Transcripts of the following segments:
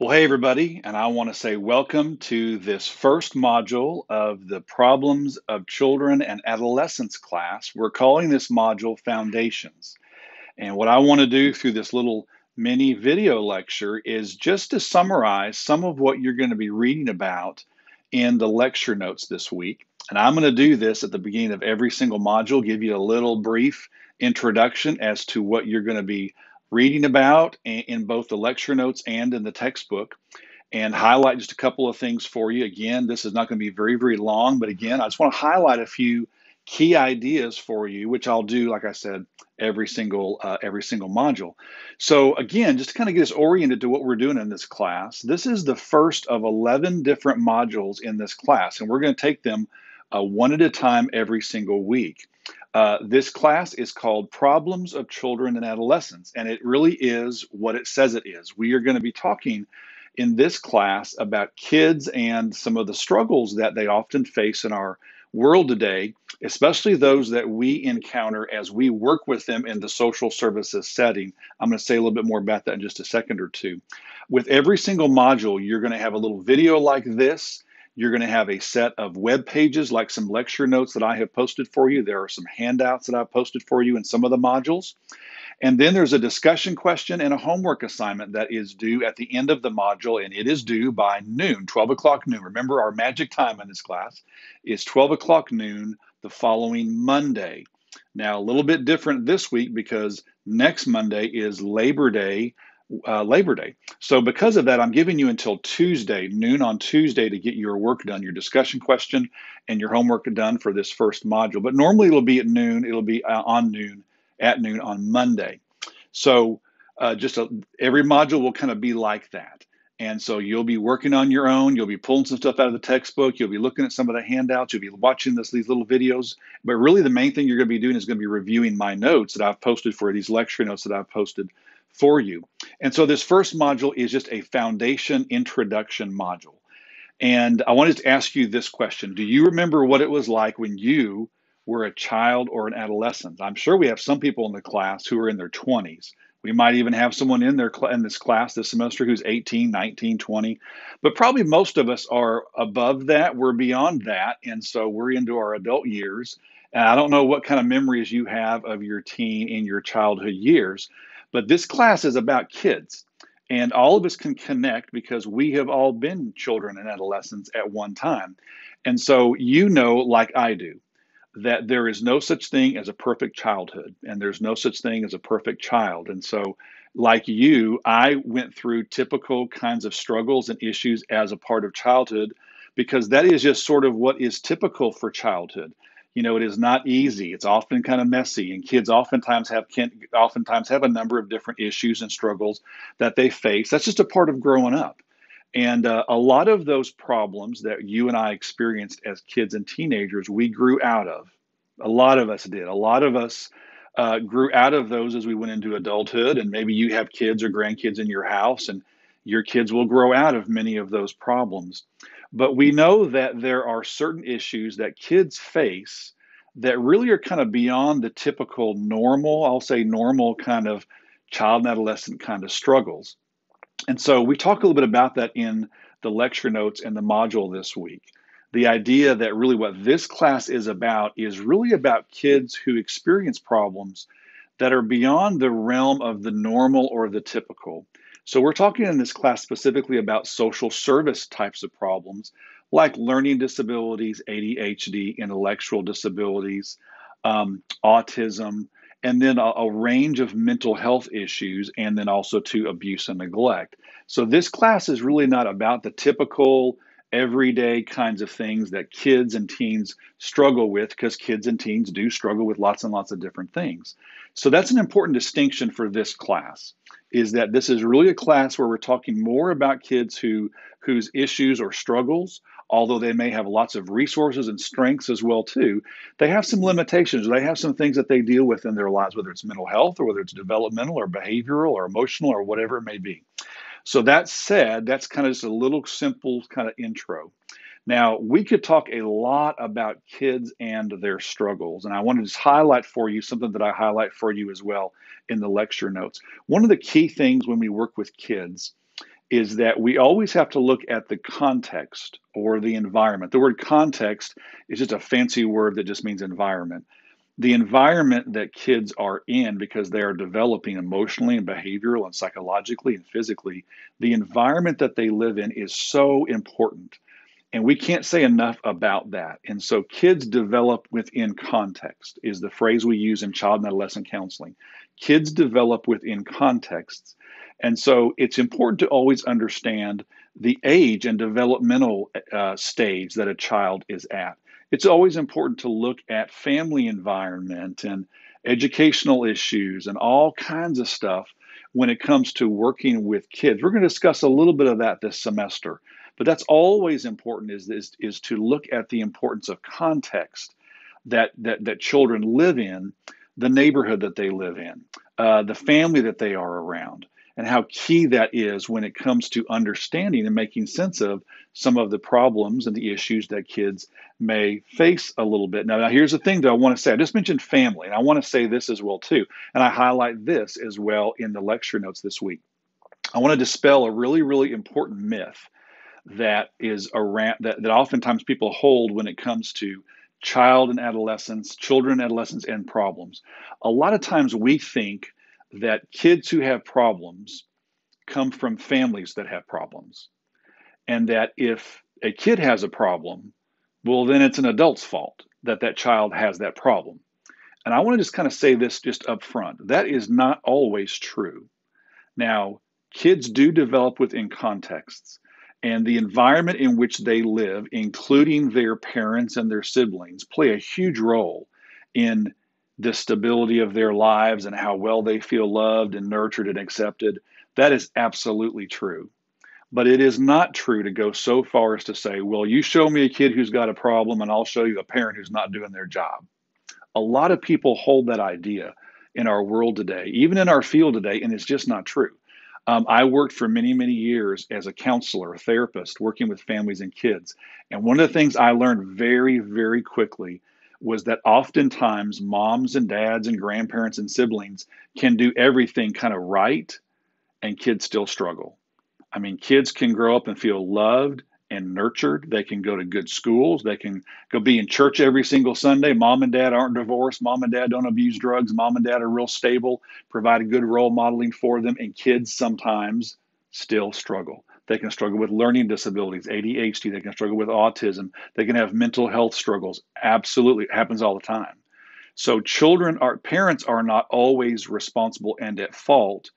Well, hey, everybody, and I want to say welcome to this first module of the Problems of Children and Adolescents class. We're calling this module Foundations. And what I want to do through this little mini video lecture is just to summarize some of what you're going to be reading about in the lecture notes this week. And I'm going to do this at the beginning of every single module, give you a little brief introduction as to what you're going to be reading about in both the lecture notes and in the textbook and highlight just a couple of things for you. Again, this is not going to be very, very long, but again, I just want to highlight a few key ideas for you, which I'll do, like I said, every single uh, every single module. So again, just to kind of get us oriented to what we're doing in this class, this is the first of 11 different modules in this class, and we're going to take them uh, one at a time every single week. Uh, this class is called Problems of Children and Adolescents, and it really is what it says it is. We are going to be talking in this class about kids and some of the struggles that they often face in our world today, especially those that we encounter as we work with them in the social services setting. I'm going to say a little bit more about that in just a second or two. With every single module, you're going to have a little video like this you're going to have a set of web pages like some lecture notes that I have posted for you. There are some handouts that I've posted for you in some of the modules. And then there's a discussion question and a homework assignment that is due at the end of the module, and it is due by noon, 12 o'clock noon. Remember, our magic time in this class is 12 o'clock noon the following Monday. Now, a little bit different this week because next Monday is Labor Day uh, Labor Day. So, because of that, I'm giving you until Tuesday, noon on Tuesday, to get your work done, your discussion question, and your homework done for this first module. But normally it'll be at noon, it'll be uh, on noon, at noon on Monday. So, uh, just a, every module will kind of be like that. And so you'll be working on your own. You'll be pulling some stuff out of the textbook. You'll be looking at some of the handouts. You'll be watching this, these little videos. But really, the main thing you're going to be doing is going to be reviewing my notes that I've posted for these lecture notes that I've posted for you. And so this first module is just a foundation introduction module. And I wanted to ask you this question Do you remember what it was like when you were a child or an adolescent? I'm sure we have some people in the class who are in their 20s. We might even have someone in their in this class this semester who's 18, 19, 20. But probably most of us are above that. We're beyond that. And so we're into our adult years. And I don't know what kind of memories you have of your teen in your childhood years, but this class is about kids. And all of us can connect because we have all been children and adolescents at one time. And so you know, like I do, that there is no such thing as a perfect childhood and there's no such thing as a perfect child. And so, like you, I went through typical kinds of struggles and issues as a part of childhood because that is just sort of what is typical for childhood you know it is not easy. It's often kind of messy and kids oftentimes have can oftentimes have a number of different issues and struggles that they face. That's just a part of growing up. And uh, a lot of those problems that you and i experienced as kids and teenagers we grew out of. A lot of us did. A lot of us uh, grew out of those as we went into adulthood and maybe you have kids or grandkids in your house and your kids will grow out of many of those problems but we know that there are certain issues that kids face that really are kind of beyond the typical normal, I'll say normal kind of child and adolescent kind of struggles. And so we talk a little bit about that in the lecture notes and the module this week. The idea that really what this class is about is really about kids who experience problems that are beyond the realm of the normal or the typical. So we're talking in this class specifically about social service types of problems like learning disabilities, ADHD, intellectual disabilities, um, autism, and then a, a, range of mental health issues, and then also to abuse and neglect. So this class is really not about the typical everyday kinds of things that kids and teens struggle with because kids and teens do struggle with lots and lots of different things. So that's an important distinction for this class is that this is really a class where we're talking more about kids who whose issues or struggles although they may have lots of resources and strengths as well too they have some limitations they have some things that they deal with in their lives whether it's mental health or whether it's developmental or behavioral or emotional or whatever it may be so that said, that's kind of just a little simple kind of intro. Now, we could talk a lot about kids and their struggles, and I want to just highlight for you something that I highlight for you as well in the lecture notes. One of the key things when we work with kids is that we always have to look at the context or the environment. The word context is just a fancy word that just means environment. The environment that kids are in because they are developing emotionally and behavioral and psychologically and physically, the environment that they live in is so important. And we can't say enough about that. And so kids develop within context is the phrase we use in child and adolescent counseling. Kids develop within contexts and so it's important to always understand the age and developmental uh, stage that a child is at. It's always important to look at family environment and educational issues and all kinds of stuff when it comes to working with kids. We're going to discuss a little bit of that this semester, but that's always important is, is, is to look at the importance of context that, that, that children live in, the neighborhood that they live in, uh, the family that they are around and how key that is when it comes to understanding and making sense of some of the problems and the issues that kids may face a little bit. Now, now here's the thing that I want to say. I just mentioned family, and I want to say this as well too, and I highlight this as well in the lecture notes this week. I want to dispel a really, really important myth that is around that, that oftentimes people hold when it comes to child and adolescence, children adolescents, and problems. A lot of times we think that kids who have problems come from families that have problems. And that if a kid has a problem, well, then it's an adult's fault that that child has that problem. And I want to just kind of say this just up front that is not always true. Now, kids do develop within contexts, and the environment in which they live, including their parents and their siblings, play a huge role in the stability of their lives and how well they feel loved and nurtured and accepted. That is absolutely true. But it is not true to go so far as to say, well, you show me a kid who's got a problem and I'll show you a parent who's not doing their job. A lot of people hold that idea in our world today, even in our field today, and it's just not true. Um, I worked for many, many years as a counselor, a therapist, working with families and kids. And one of the things I learned very, very quickly was that oftentimes moms and dads and grandparents and siblings can do everything kind of right and kids still struggle. I mean, kids can grow up and feel loved and nurtured. They can go to good schools. They can go be in church every single Sunday. Mom and dad aren't divorced. Mom and dad don't abuse drugs. Mom and dad are real stable, provide a good role modeling for them. And kids sometimes still struggle. They can struggle with learning disabilities, ADHD. They can struggle with autism. They can have mental health struggles. Absolutely, it happens all the time. So, children are, parents are not always responsible and at fault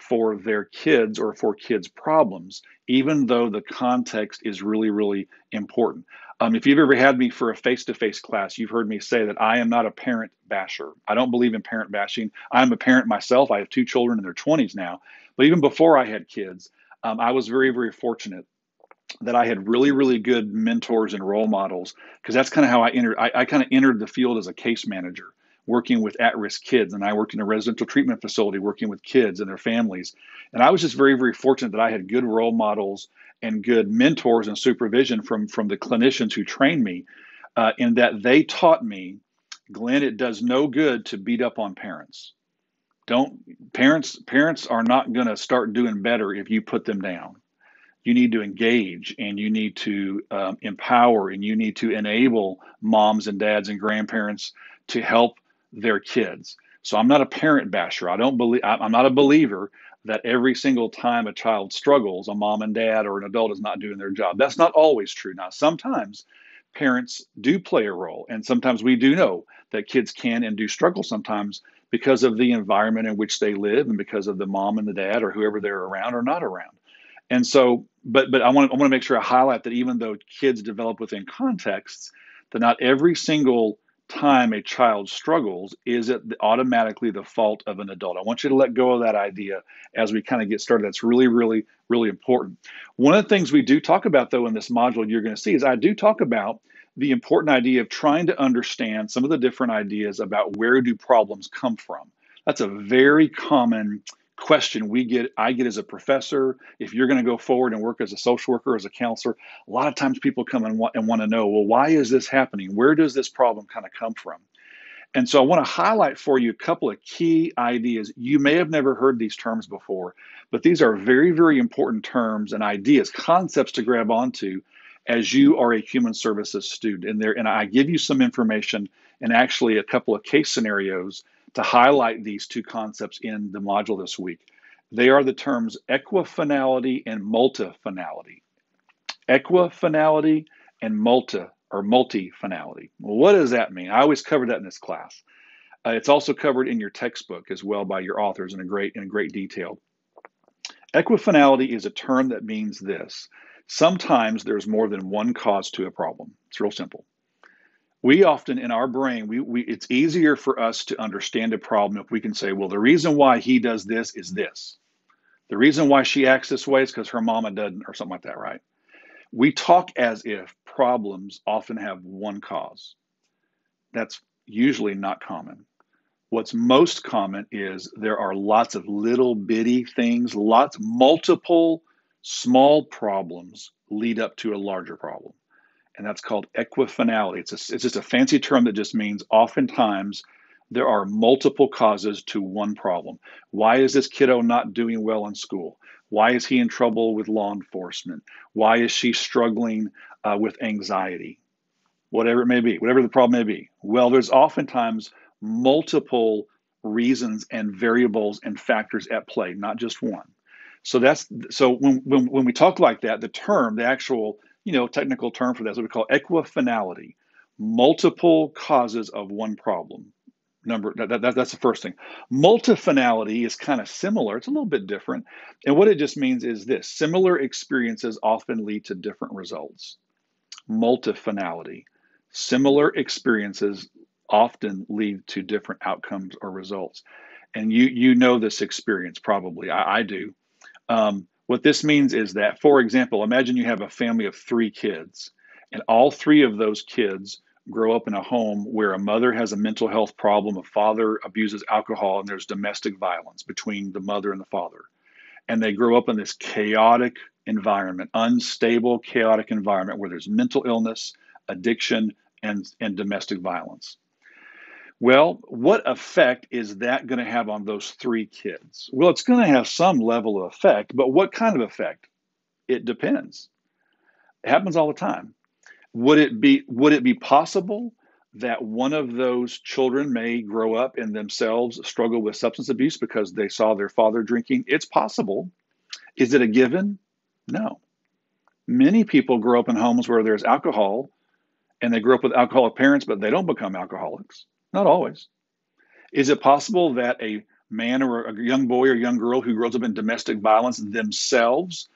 for their kids or for kids' problems, even though the context is really, really important. Um, if you've ever had me for a face to face class, you've heard me say that I am not a parent basher. I don't believe in parent bashing. I'm a parent myself. I have two children in their 20s now. But even before I had kids, um, I was very, very fortunate that I had really, really good mentors and role models because that's kind of how I entered. I, I kind of entered the field as a case manager, working with at-risk kids, and I worked in a residential treatment facility working with kids and their families. And I was just very, very fortunate that I had good role models and good mentors and supervision from from the clinicians who trained me, uh, in that they taught me, Glen, it does no good to beat up on parents don't parents parents are not going to start doing better if you put them down you need to engage and you need to um, empower and you need to enable moms and dads and grandparents to help their kids. So i'm not a parent basher. I don't believe i'm not a believer that every single time a child struggles a mom and dad or an adult is not doing their job. That's not always true. Now sometimes parents do play a role and sometimes we do know that kids can and do struggle sometimes because of the environment in which they live and because of the mom and the dad or whoever they're around or not around. And so, but but I want I want to make sure I highlight that even though kids develop within contexts, that not every single time a child struggles is it automatically the fault of an adult. I want you to let go of that idea as we kind of get started. That's really, really, really important. One of the things we do talk about, though, in this module you're going to see is I do talk about the important idea of trying to understand some of the different ideas about where do problems come from. That's a very common question we get I get as a professor. If you're going to go forward and work as a social worker, as a counselor, a lot of times people come and want, and want to know, well, why is this happening? Where does this problem kind of come from? And so I want to highlight for you a couple of key ideas. You may have never heard these terms before, but these are very, very important terms and ideas, concepts to grab onto as you are a human services student. And there, and I give you some information and actually a couple of case scenarios to highlight these two concepts in the module this week. They are the terms equifinality and multifinality. Equifinality and multi or multifinality. Well, what does that mean? I always cover that in this class. Uh, it's also covered in your textbook as well by your authors in a great in great detail. Equifinality is a term that means this. Sometimes there's more than one cause to a problem. It's real simple. We often in our brain, we, we it's easier for us to understand a problem if we can say, well, the reason why he does this is this. The reason why she acts this way is because her mama doesn't, or something like that, right? We talk as if problems often have one cause. That's usually not common. What's most common is there are lots of little bitty things, lots, multiple small problems lead up to a larger problem. And that's called equifinality. It's, a, it's just a fancy term that just means oftentimes there are multiple causes to one problem. Why is this kiddo not doing well in school? Why is he in trouble with law enforcement? Why is she struggling uh, with anxiety? Whatever it may be, whatever the problem may be. Well, there's oftentimes multiple reasons and variables and factors at play, not just one. So that's so when, when, when we talk like that, the term, the actual, you know, technical term for that is what we call equifinality, multiple causes of one problem. Number that, that, that's the first thing. Multifinality is kind of similar it's a little bit different and what it just means is this similar experiences often lead to different results. Multifinality similar experiences often lead to different outcomes or results. And you you know this experience probably i, I do. Um, what this means is that for example imagine you have a family of three kids and all three of those kids grow up in a home where a mother has a mental health problem, a father abuses alcohol, and there's domestic violence between the mother and the father. And they grow up in this chaotic environment, unstable, chaotic environment where there's mental illness, addiction, and, and domestic violence. Well, what effect is that going to have on those three kids? Well, it's going to have some level of effect, but what kind of effect? It depends. It happens all the time. Would it be would it be possible that one of those children may grow up and themselves struggle with substance abuse because they saw their father drinking? It's possible. Is it a given? No. Many people grow up in homes where there's alcohol and they grow up with alcoholic parents, but they don't become alcoholics. Not always. Is it possible that a man or a young boy or young girl who grows up in domestic violence themselves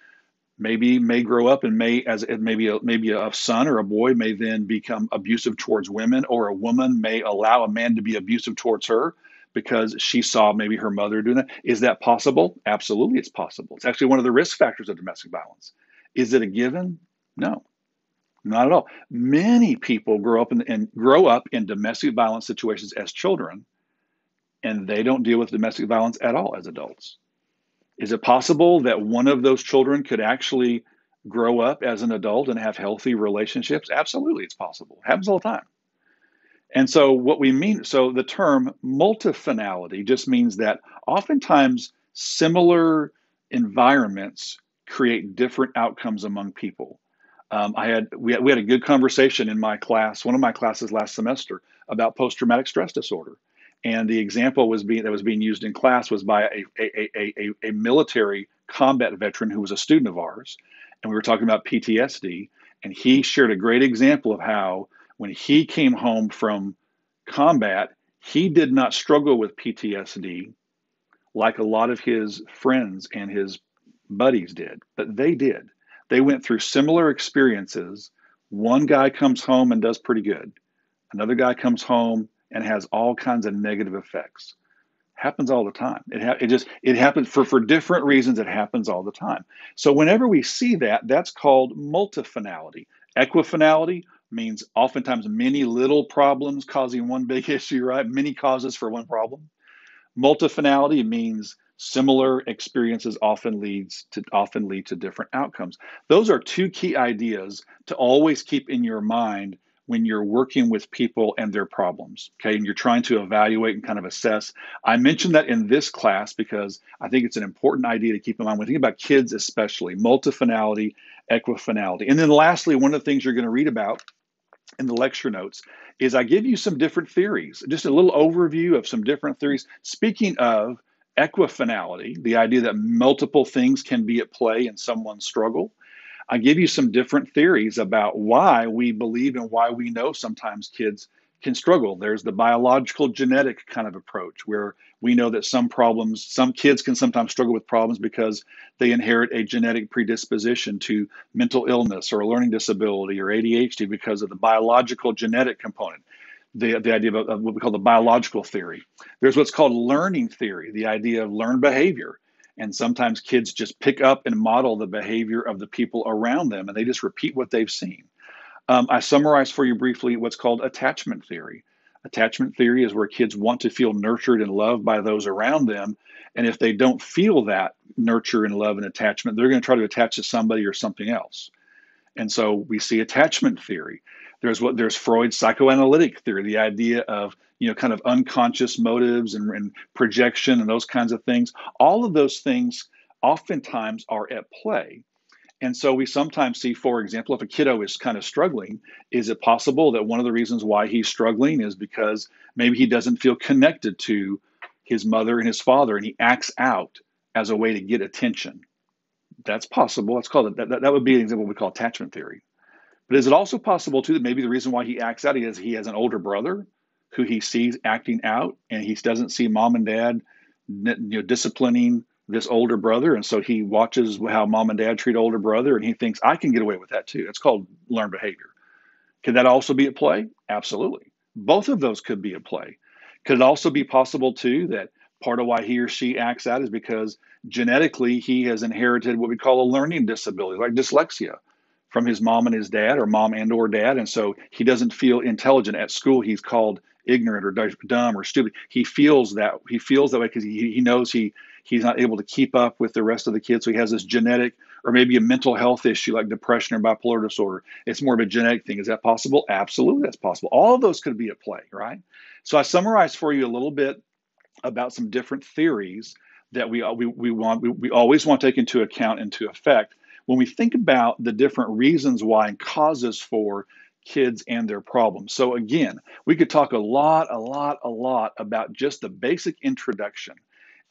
maybe may grow up and may as maybe a, maybe a son or a boy may then become abusive towards women or a woman may allow a man to be abusive towards her because she saw maybe her mother doing that? Is that possible? Absolutely it's possible. It's actually one of the risk factors of domestic violence. Is it a given? No not at all many people grow up in, and grow up in domestic violence situations as children and they don't deal with domestic violence at all as adults is it possible that one of those children could actually grow up as an adult and have healthy relationships? Absolutely, it's possible. It happens all the time. And so, what we mean, so the term multifinality just means that oftentimes similar environments create different outcomes among people. Um, I had we, had we had a good conversation in my class, one of my classes last semester, about post traumatic stress disorder. And the example was being that was being used in class was by a, a, a, a, a military combat veteran who was a student of ours. And we were talking about PTSD. And he shared a great example of how when he came home from combat, he did not struggle with PTSD like a lot of his friends and his buddies did, but they did. They went through similar experiences. One guy comes home and does pretty good. Another guy comes home and has all kinds of negative effects. Happens all the time. It, ha- it just it happens for for different reasons. It happens all the time. So whenever we see that, that's called multifinality. Equifinality means oftentimes many little problems causing one big issue, right? Many causes for one problem. Multifinality means similar experiences often leads to often lead to different outcomes. Those are two key ideas to always keep in your mind when you're working with people and their problems, okay? And you're trying to evaluate and kind of assess. I mentioned that in this class because I think it's an important idea to keep in mind when thinking about kids, especially multifinality, equifinality. And then lastly, one of the things you're going to read about in the lecture notes is I give you some different theories, just a little overview of some different theories. Speaking of equifinality, the idea that multiple things can be at play in someone's struggle, I give you some different theories about why we believe and why we know sometimes kids can struggle. There's the biological genetic kind of approach where we know that some problems, some kids can sometimes struggle with problems because they inherit a genetic predisposition to mental illness or a learning disability or ADHD because of the biological genetic component. The, the idea of, of what we call the biological theory. There's what's called learning theory, the idea of learned behavior. And sometimes kids just pick up and model the behavior of the people around them and they just repeat what they've seen. Um, I summarize for you briefly what's called attachment theory. Attachment theory is where kids want to feel nurtured and loved by those around them. And if they don't feel that nurture and love and attachment, they're going to try to attach to somebody or something else. And so we see attachment theory. There's what there's Freud's psychoanalytic theory, the idea of you know kind of unconscious motives and, and projection and those kinds of things. All of those things oftentimes are at play. And so we sometimes see, for example, if a kiddo is kind of struggling, is it possible that one of the reasons why he's struggling is because maybe he doesn't feel connected to his mother and his father and he acts out as a way to get attention? That's possible. That's called that, that, that would be an example we call attachment theory. But is it also possible too that maybe the reason why he acts out is he has an older brother who he sees acting out and he doesn't see mom and dad you know disciplining this older brother, and so he watches how mom and dad treat older brother, and he thinks I can get away with that too. It's called learned behavior. Could that also be at play? Absolutely. Both of those could be at play. Could it also be possible too that part of why he or she acts out is because genetically he has inherited what we call a learning disability, like dyslexia, from his mom and his dad, or mom and or dad, and so he doesn't feel intelligent at school. He's called ignorant or dumb or stupid. He feels that he feels that way because he, he knows he he's not able to keep up with the rest of the kids. So he has this genetic or maybe a mental health issue like depression or bipolar disorder. It's more of a genetic thing. Is that possible? Absolutely, that's possible. All of those could be at play, right? So I summarized for you a little bit about some different theories that we we, we want we, we always want to take into account into effect when we think about the different reasons why and causes for kids and their problems. So again, we could talk a lot, a lot, a lot about just the basic introduction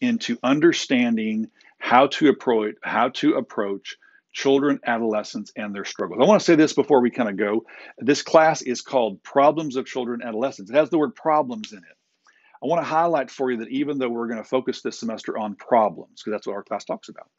into understanding how to approach how to approach children, adolescents, and their struggles. I want to say this before we kind of go. This class is called Problems of Children Adolescents. It has the word problems in it. I want to highlight for you that even though we're going to focus this semester on problems, because that's what our class talks about,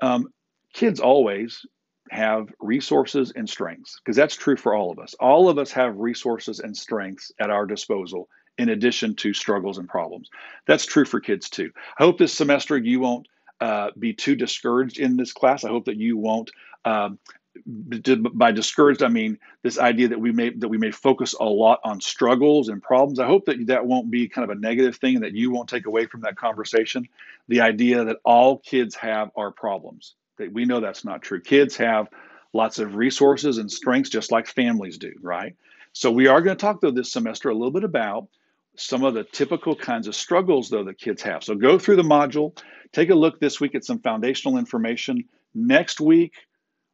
um, kids always have resources and strengths, because that's true for all of us. All of us have resources and strengths at our disposal in addition to struggles and problems. That's true for kids too. I hope this semester you won't uh, be too discouraged in this class. I hope that you won't. Um, by discouraged, I mean this idea that we may that we may focus a lot on struggles and problems. I hope that that won't be kind of a negative thing, and that you won't take away from that conversation the idea that all kids have are problems. That we know that's not true. Kids have lots of resources and strengths, just like families do, right? So we are going to talk though this semester a little bit about some of the typical kinds of struggles though that kids have. So go through the module, take a look this week at some foundational information. Next week,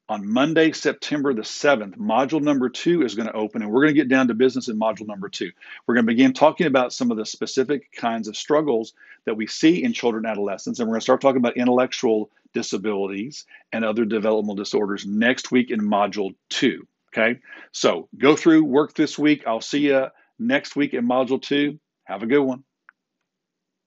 on Monday, September the 7th, module number two is going to open, and we're going to get down to business in module number two. We're going to begin talking about some of the specific kinds of struggles that we see in children and adolescents, and we're going to start talking about intellectual disabilities and other developmental disorders next week in module two. Okay, so go through, work this week. I'll see you next week in Module 2. Have a good one.